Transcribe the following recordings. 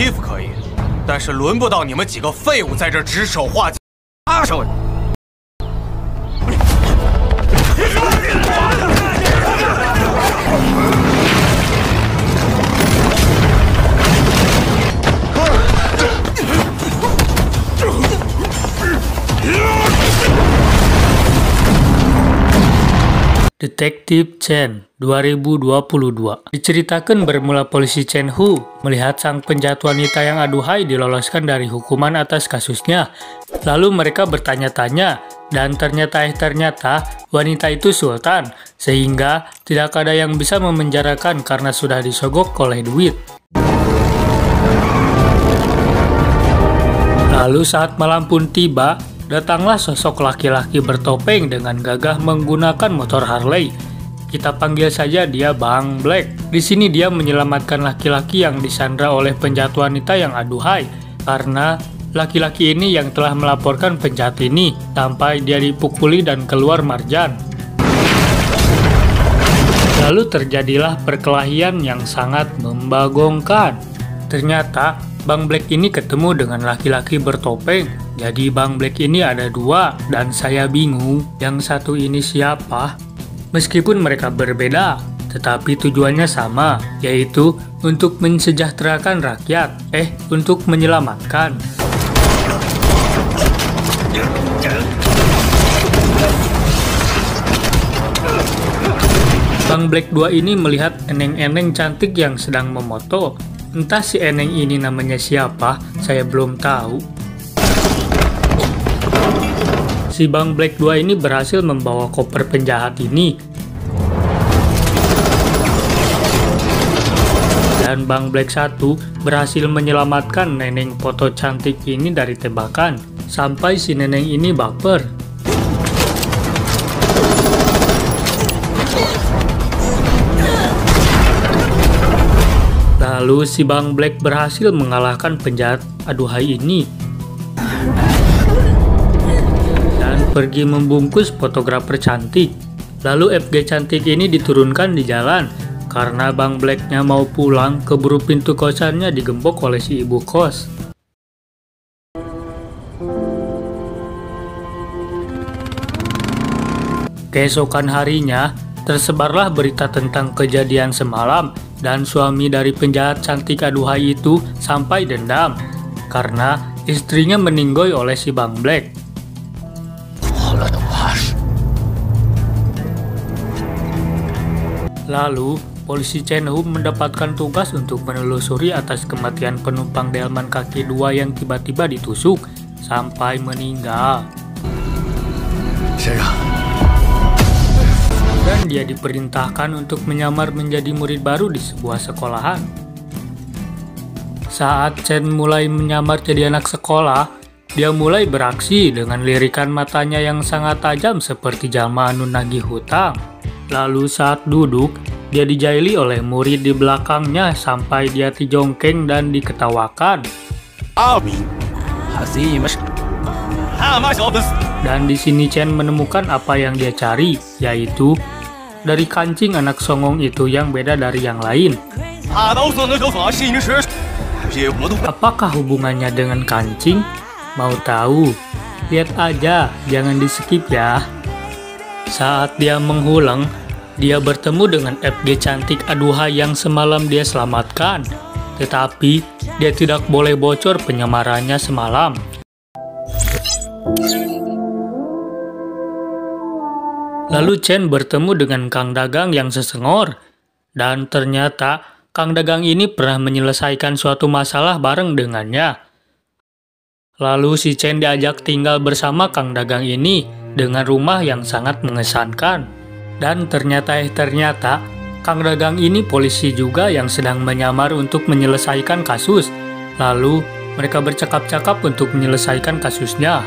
欺负可以，但是轮不到你们几个废物在这指手画脚。阿少 Detektif Chen 2022 Diceritakan bermula polisi Chen Hu melihat sang penjahat wanita yang aduhai diloloskan dari hukuman atas kasusnya. Lalu mereka bertanya-tanya dan ternyata eh ternyata wanita itu sultan sehingga tidak ada yang bisa memenjarakan karena sudah disogok oleh duit. Lalu saat malam pun tiba, datanglah sosok laki-laki bertopeng dengan gagah menggunakan motor Harley. Kita panggil saja dia Bang Black. Di sini dia menyelamatkan laki-laki yang disandra oleh penjahat wanita yang aduhai karena laki-laki ini yang telah melaporkan penjahat ini sampai dia dipukuli dan keluar marjan. Lalu terjadilah perkelahian yang sangat membagongkan. Ternyata Bang Black ini ketemu dengan laki-laki bertopeng jadi Bang Black ini ada dua dan saya bingung yang satu ini siapa. Meskipun mereka berbeda, tetapi tujuannya sama, yaitu untuk mensejahterakan rakyat, eh untuk menyelamatkan. Bang Black 2 ini melihat eneng-eneng cantik yang sedang memoto. Entah si eneng ini namanya siapa, saya belum tahu. Si Bang Black 2 ini berhasil membawa koper penjahat ini. Dan Bang Black 1 berhasil menyelamatkan neneng foto cantik ini dari tembakan. Sampai si neneng ini baper. Lalu si Bang Black berhasil mengalahkan penjahat aduhai ini pergi membungkus fotografer cantik. Lalu FG cantik ini diturunkan di jalan karena Bang Blacknya mau pulang keburu pintu kosannya digembok oleh si ibu kos. Keesokan harinya, tersebarlah berita tentang kejadian semalam dan suami dari penjahat cantik aduhai itu sampai dendam karena istrinya meninggoy oleh si Bang Black. Lalu, polisi Chen Hu mendapatkan tugas untuk menelusuri atas kematian penumpang delman kaki dua yang tiba-tiba ditusuk sampai meninggal. Dan dia diperintahkan untuk menyamar menjadi murid baru di sebuah sekolahan. Saat Chen mulai menyamar jadi anak sekolah, dia mulai beraksi dengan lirikan matanya yang sangat tajam seperti jalma anu nagih hutang. Lalu saat duduk, dia dijaili oleh murid di belakangnya sampai dia dijongkeng dan diketawakan. Dan di sini Chen menemukan apa yang dia cari, yaitu dari kancing anak songong itu yang beda dari yang lain. Apakah hubungannya dengan kancing? Mau tahu? Lihat aja, jangan di skip ya. Saat dia menghulang, dia bertemu dengan FG cantik aduhai yang semalam dia selamatkan. Tetapi, dia tidak boleh bocor penyamarannya semalam. Lalu Chen bertemu dengan Kang Dagang yang sesengor. Dan ternyata, Kang Dagang ini pernah menyelesaikan suatu masalah bareng dengannya. Lalu si Chen diajak tinggal bersama Kang Dagang ini dengan rumah yang sangat mengesankan. Dan ternyata eh ternyata, Kang Dagang ini polisi juga yang sedang menyamar untuk menyelesaikan kasus. Lalu, mereka bercakap-cakap untuk menyelesaikan kasusnya.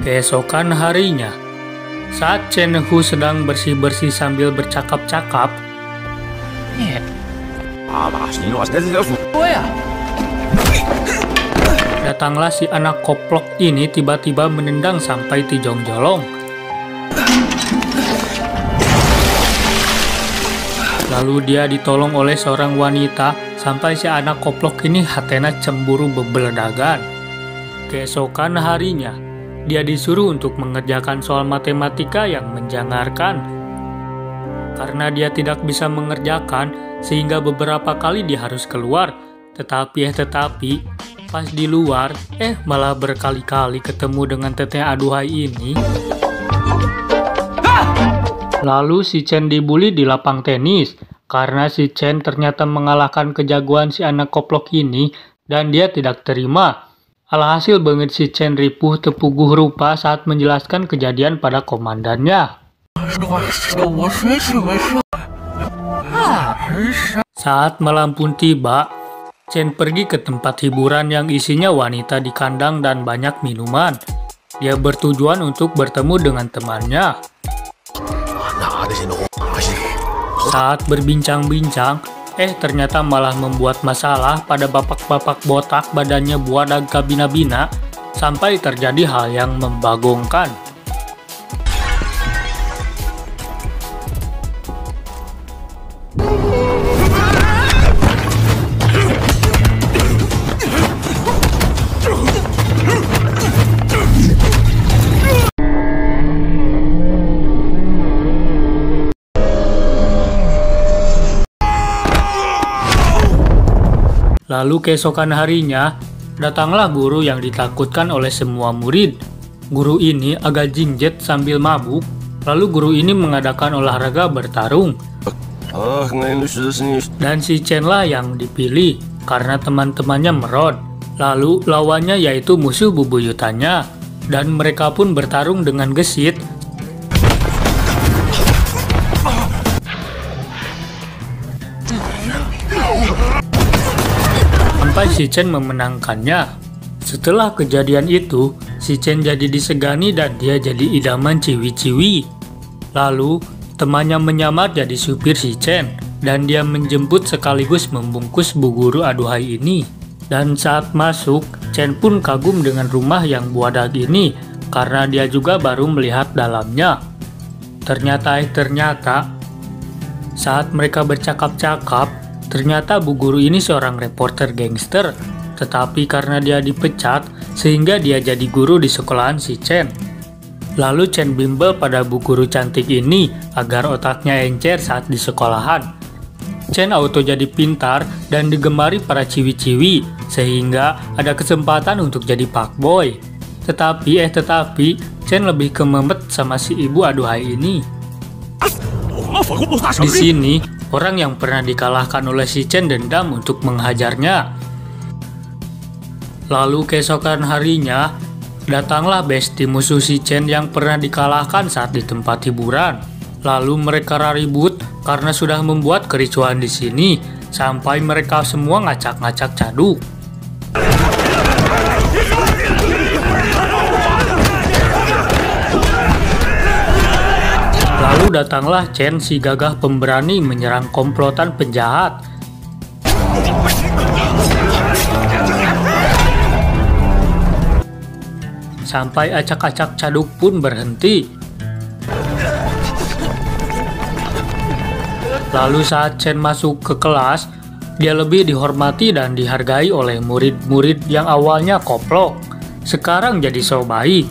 Keesokan harinya, saat Chen Hu sedang bersih-bersih sambil bercakap-cakap, Datanglah si anak koplok ini tiba-tiba menendang sampai Tijong Jolong. Lalu dia ditolong oleh seorang wanita sampai si anak koplok ini hatena cemburu bebeledagan. Keesokan harinya, dia disuruh untuk mengerjakan soal matematika yang menjangarkan. Karena dia tidak bisa mengerjakan, sehingga beberapa kali dia harus keluar. Tetapi eh tetapi, pas di luar, eh malah berkali-kali ketemu dengan teteh aduhai ini. Lalu si Chen dibully di lapang tenis, karena si Chen ternyata mengalahkan kejagoan si anak koplok ini dan dia tidak terima. Alhasil banget si Chen ripuh tepuguh rupa saat menjelaskan kejadian pada komandannya. Saat malam pun tiba, Chen pergi ke tempat hiburan yang isinya wanita di kandang dan banyak minuman. Dia bertujuan untuk bertemu dengan temannya. Saat berbincang-bincang, eh ternyata malah membuat masalah pada bapak-bapak botak badannya buadag kabina-bina sampai terjadi hal yang membagongkan. Lalu keesokan harinya, datanglah guru yang ditakutkan oleh semua murid. Guru ini agak jinjet sambil mabuk, lalu guru ini mengadakan olahraga bertarung. Dan si Chen lah yang dipilih karena teman-temannya merod. Lalu lawannya yaitu musuh bubuyutannya. Dan mereka pun bertarung dengan gesit si Chen memenangkannya. Setelah kejadian itu, si Chen jadi disegani dan dia jadi idaman ciwi-ciwi. Lalu, temannya menyamar jadi supir si Chen dan dia menjemput sekaligus membungkus bu guru aduhai ini. Dan saat masuk, Chen pun kagum dengan rumah yang buadak ini karena dia juga baru melihat dalamnya. Ternyata ternyata, saat mereka bercakap-cakap, Ternyata Bu Guru ini seorang reporter gangster, tetapi karena dia dipecat, sehingga dia jadi guru di sekolahan si Chen. Lalu Chen bimbel pada Bu Guru cantik ini agar otaknya encer saat di sekolahan. Chen auto jadi pintar dan digemari para ciwi-ciwi, sehingga ada kesempatan untuk jadi pak boy. Tetapi eh tetapi, Chen lebih kememet sama si ibu aduhai ini. Di sini, Orang yang pernah dikalahkan oleh si Chen dendam untuk menghajarnya. Lalu keesokan harinya, datanglah besti musuh si Chen yang pernah dikalahkan saat di tempat hiburan. Lalu mereka ribut karena sudah membuat kericuan di sini, sampai mereka semua ngacak-ngacak caduk. Datanglah Chen si gagah pemberani menyerang komplotan penjahat. Sampai acak-acak caduk pun berhenti. Lalu saat Chen masuk ke kelas, dia lebih dihormati dan dihargai oleh murid-murid yang awalnya koplok. Sekarang jadi so baik,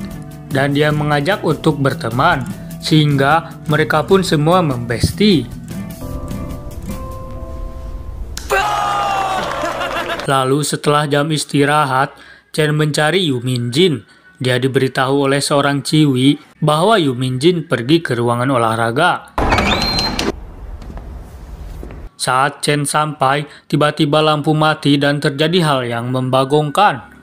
dan dia mengajak untuk berteman sehingga mereka pun semua membesti. Lalu setelah jam istirahat, Chen mencari Yu Minjin. Dia diberitahu oleh seorang ciwi bahwa Yu Minjin pergi ke ruangan olahraga. Saat Chen sampai, tiba-tiba lampu mati dan terjadi hal yang membagongkan.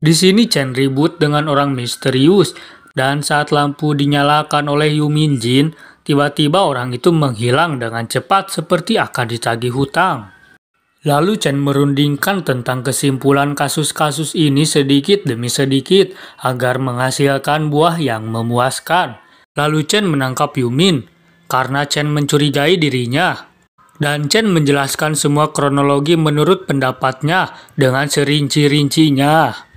Di sini Chen ribut dengan orang misterius, dan saat lampu dinyalakan oleh Yu Minjin, tiba-tiba orang itu menghilang dengan cepat seperti akan ditagih hutang. Lalu Chen merundingkan tentang kesimpulan kasus-kasus ini sedikit demi sedikit agar menghasilkan buah yang memuaskan. Lalu Chen menangkap Yumin karena Chen mencurigai dirinya. Dan Chen menjelaskan semua kronologi menurut pendapatnya dengan serinci-rincinya.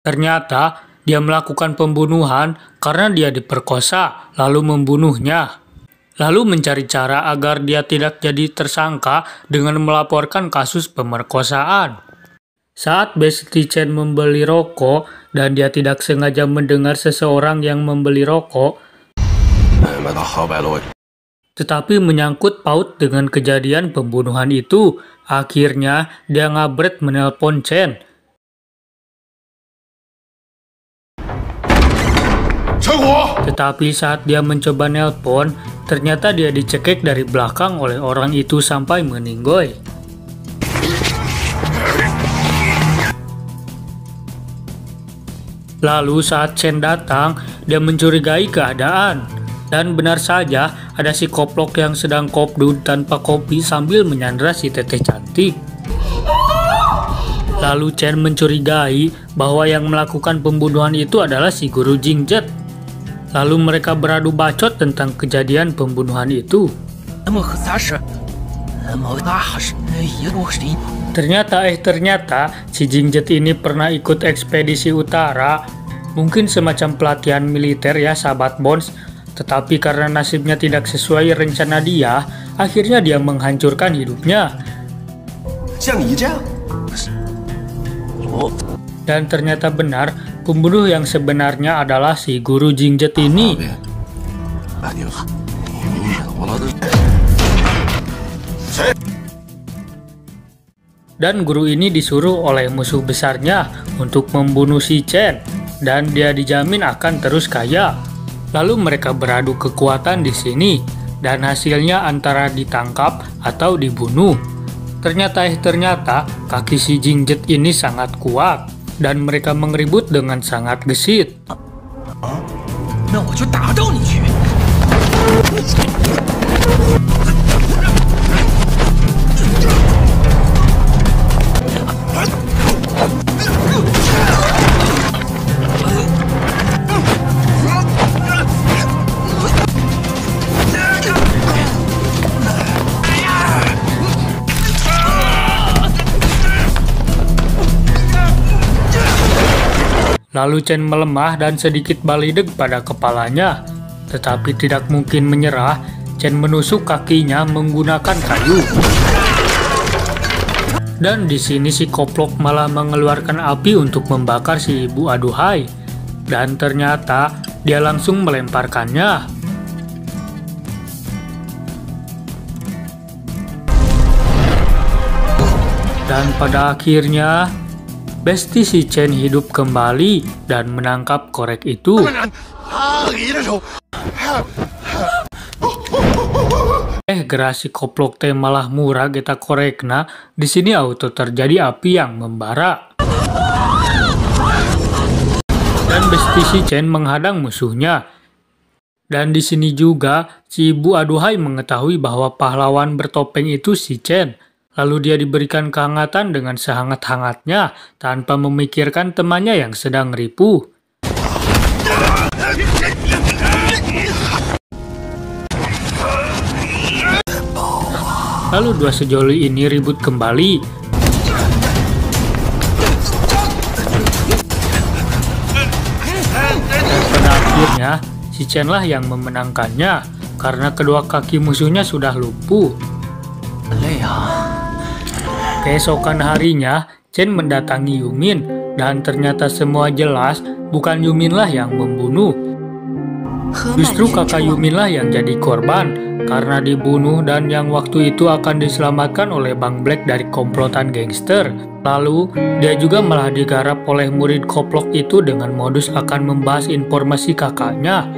Ternyata dia melakukan pembunuhan karena dia diperkosa lalu membunuhnya. Lalu mencari cara agar dia tidak jadi tersangka dengan melaporkan kasus pemerkosaan. Saat Besti Chen membeli rokok dan dia tidak sengaja mendengar seseorang yang membeli rokok, tetapi menyangkut paut dengan kejadian pembunuhan itu, akhirnya dia ngabret menelpon Chen. Tetapi saat dia mencoba nelpon, Ternyata dia dicekik dari belakang oleh orang itu sampai meninggoy. Lalu saat Chen datang, dia mencurigai keadaan. Dan benar saja, ada si koplok yang sedang kopdut tanpa kopi sambil menyandra si teteh cantik. Lalu Chen mencurigai bahwa yang melakukan pembunuhan itu adalah si guru Jingjet. Lalu mereka beradu bacot tentang kejadian pembunuhan itu. Ternyata eh ternyata si Jingjet ini pernah ikut ekspedisi utara, mungkin semacam pelatihan militer ya sahabat Bones, tetapi karena nasibnya tidak sesuai rencana dia, akhirnya dia menghancurkan hidupnya. Dan ternyata benar, pembunuh yang sebenarnya adalah si guru Jingjet ini. Dan guru ini disuruh oleh musuh besarnya untuk membunuh si Chen, dan dia dijamin akan terus kaya. Lalu mereka beradu kekuatan di sini, dan hasilnya antara ditangkap atau dibunuh. Ternyata eh ternyata kaki si Jingjet ini sangat kuat dan mereka mengeribut dengan sangat gesit. Lalu Chen melemah dan sedikit balideg pada kepalanya. Tetapi tidak mungkin menyerah, Chen menusuk kakinya menggunakan kayu. Dan di sini si koplok malah mengeluarkan api untuk membakar si ibu aduhai. Dan ternyata dia langsung melemparkannya. Dan pada akhirnya Besti si Chen hidup kembali dan menangkap korek itu. Eh gerasi koplok teh malah murah kita korekna. Di sini auto terjadi api yang membara. Dan Besti si Chen menghadang musuhnya. Dan di sini juga si ibu aduhai mengetahui bahwa pahlawan bertopeng itu si Chen. Lalu dia diberikan kehangatan dengan sehangat-hangatnya tanpa memikirkan temannya yang sedang ripuh. Lalu dua sejoli ini ribut kembali. Dan pada akhirnya, si Chen lah yang memenangkannya karena kedua kaki musuhnya sudah lumpuh. Keesokan harinya, Chen mendatangi Yumin dan ternyata semua jelas bukan Yumin lah yang membunuh. Justru kakak Yumin lah yang jadi korban karena dibunuh dan yang waktu itu akan diselamatkan oleh Bang Black dari komplotan gangster. Lalu, dia juga malah digarap oleh murid koplok itu dengan modus akan membahas informasi kakaknya.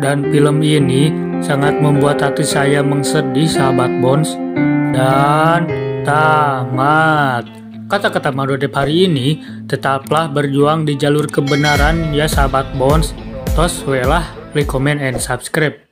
Dan film ini sangat membuat hati saya mengsedih sahabat Bones dan tamat. Kata-kata Madodep hari ini, tetaplah berjuang di jalur kebenaran ya sahabat Bones. Tos welah, like, comment, and subscribe.